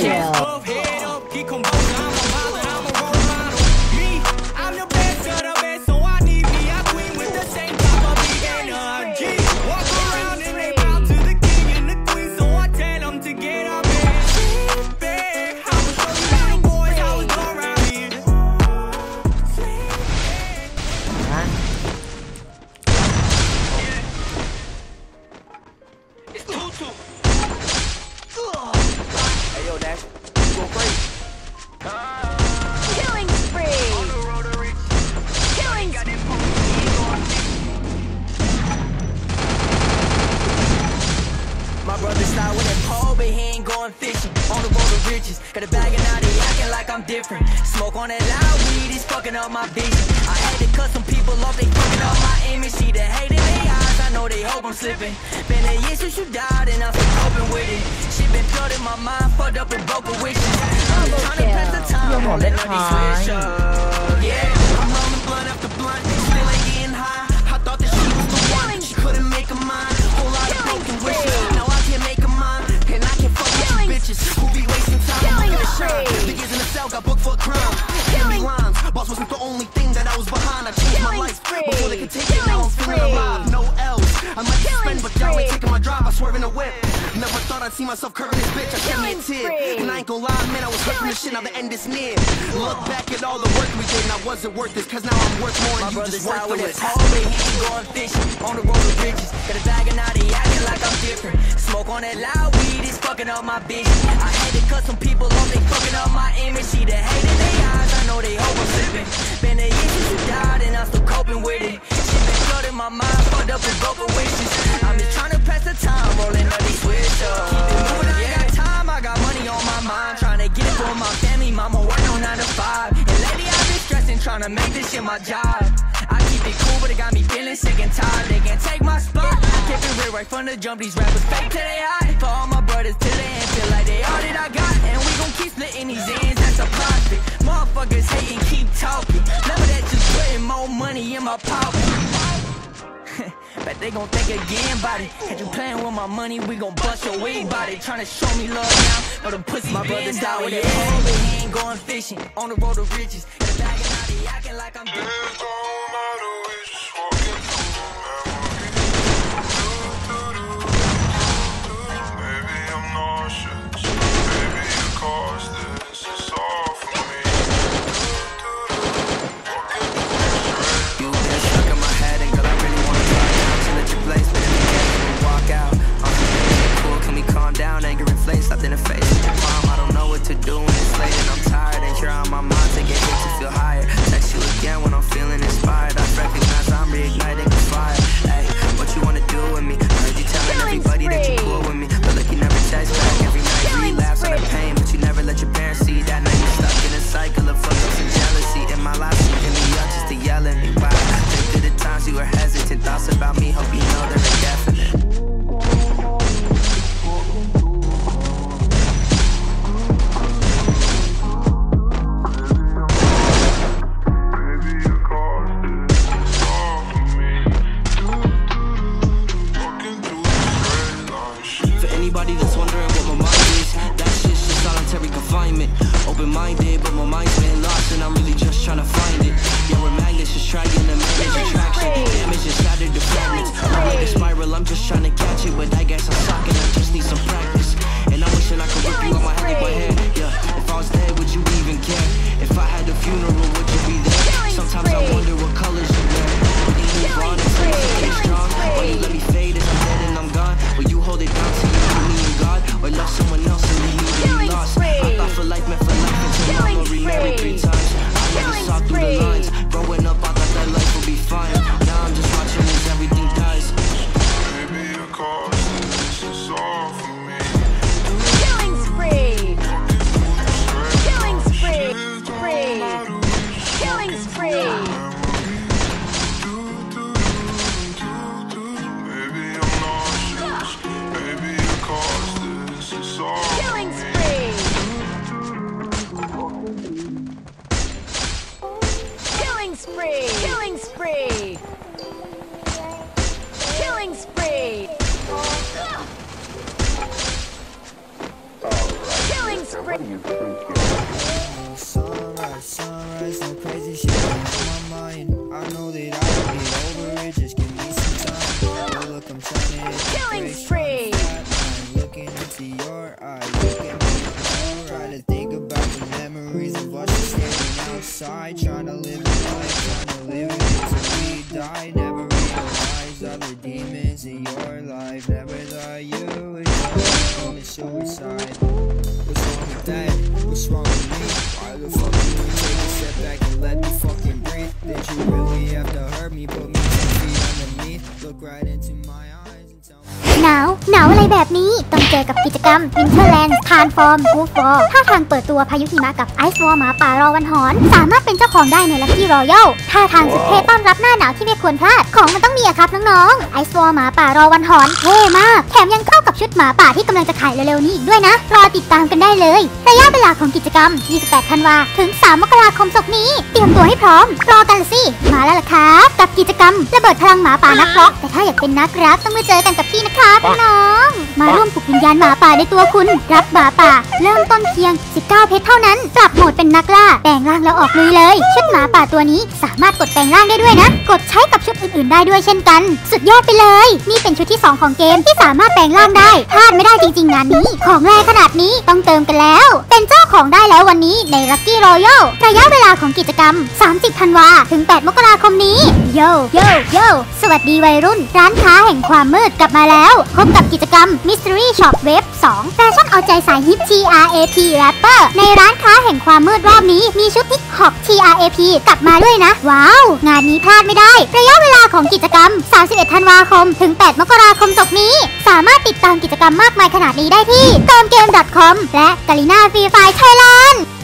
对 riches, got a bag and now they acting like I'm different. Smoke on that loud weed, it's fucking up my vision. I had to cut some people off, they fucking up my image. See the hate in their eyes, I know they hope I'm slipping. Been a year since you died, and I'm still coping with it. Shit been flooding my mind, fucked up and broken wishes. I'm trying to pass the time, You're rolling not up these switch up. Big years in the cell, got booked for a crime. Killing lines, boss wasn't the only thing that I was behind. I changed my life spree. before they could take it. Now I'm feeling alive, no L's. I might Killing spend, but y'all ain't taking my drive. I swerve in a whip. Never thought I'd see myself curving this bitch. I kept me a Killing tip, and I ain't gonna lie, man, I was hurting this shit. Now the end is near. Look back at all the work we did, and I wasn't worth this, cause now I'm worth more, and you just worthless. Pole, but he ain't going fishing on the road to riches. Got a bag and now they acting like I'm different. Smoke on that loud weed, it's fucking up my vision. I had to cut some people trying to make this shit my job. I keep it cool, but it got me feeling sick and tired. They can't take my spot. I kept it real right from the jump. These rappers fake till they hot. For all my brothers till the end, feel like they all that I got. And we gon' keep splitting these ends, that's a profit. Motherfuckers hating, keep talking. Never that just putting more money in my pocket. Bet they gon' think again about it. Had you playing with my money, we gon' bust your wig body. Tryna show me love now, but them pussy My brother's out with it. He ain't going fishing on the road to riches. Like I'm spree! Killing spree! Killing spree! Killing spree! Sunrise, sunrise, no crazy shit on my mind. I know that I can get over it, just give me some time. Oh, look, I'm trying to Killing spree. trying to flatline. Looking into your eyes, look at me. Alright, to think about the memories of us just standing outside, trying to live a life, trying to live it until we die. Never realize all the demons in your life. Never thought you would commit suicide. What's wrong with that? What's wrong with me? Why the fuck you ain't take a step back and let me fucking breathe? Did you really have to hurt me? Put me ten feet underneath. Look right into my eyes and tell me. หนาว หนาวอะไรแบบนี้ ต้อง เจอกับกิจกรรม Winterland Transform Wolf War ท่าทางเปิดตัวพายุหิมะกับ Ice War หมาป่ารอวันหอน สามารถเป็นเจ้าของได้ใน Lucky Royal ท่าทางสุดเท่ต้อนรับหน้าหนาวที่ไม่ควรพลาด ของมันต้องมีอะครับน้องๆ Ice War หมาป่ารอวันหอนเท่มาก แถมยังเข้ากับ ชุดหมาป่าที่กำลังจะขายเร็วๆนี้อีกด้วยนะ รอติดตามกันได้เลยระยะเวลาของกิจกรรม 28 ธันวา ถึง 3 มกราคมศกนี้ เตรียมตัวให้พร้อม รอกันละสิ มาแล้วล่ะครับ กับกิจกรรมระเบิดพลังหมาป่านักรบแต่ถ้าอยากเป็นนักรักต้องมาเจอกันกับพี่นะครับน้องๆมาร่วมปลุกวิญญาณหมาป่าในตัวคุณ รับหมาป่า เริ่มต้นเพียง 19 เพชรเท่านั้นปรับโหมดเป็นนักล่า แปลงร่างแล้วออกลุยเลย ชุดหมาป่าตัวนี้สามารถกดแปลงร่างได้ด้วยนะ กดใช้กับชุดอื่นๆ ได้ด้วยเช่นกัน สุดยอดไปเลย นี่เป็นชุดที่ 2 ของเกมที่สามารถแปลงร่างได้พลาดไม่ได้จริง ๆ งานนี้ ของแรงขนาดนี้ต้องเติมกันแล้ว เป็นเจ้าของได้แล้ววันนี้ใน Lucky Royal ระยะเวลาของกิจกรรม 30 ธันวา ถึง 8 มกราคม โยโยโยสวัสดีวัยรุ่น ร้านค้าแห่งความมืดกลับมาแล้ว พบกับกิจกรรม Mystery Shop Web 2 แฟชั่นเอาใจสายฮิป TRAP Rapper ในร้านค้าแห่งความมืดรอบนี้มีชุดฮิปฮอป TRAP กลับมาด้วยนะ ว้าว งานนี้พลาดไม่ได้ ระยะเวลาของกิจกรรม 31 ธันวาคม ถึง 8 มกราคมศกนี้ สามารถติดตามกิจกรรมมากมายขนาดนี้ได้ที่เติมเกม .com และกาลิน่าฟรีไฟไทยแลนด์